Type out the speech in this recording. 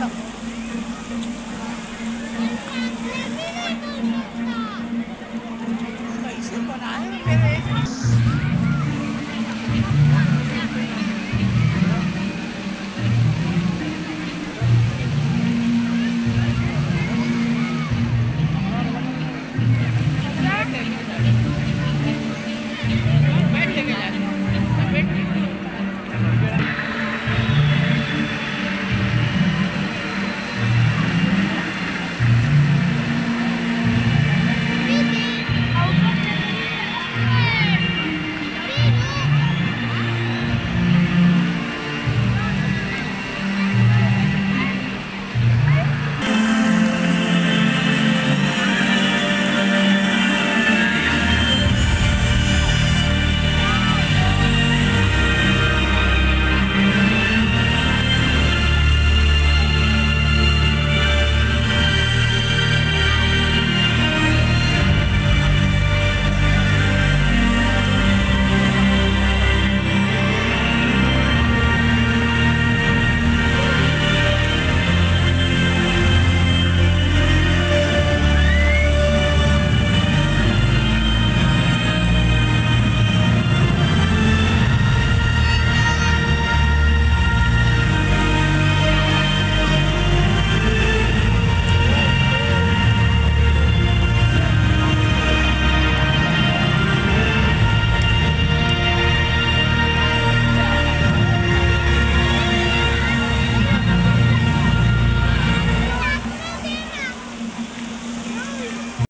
Welcome.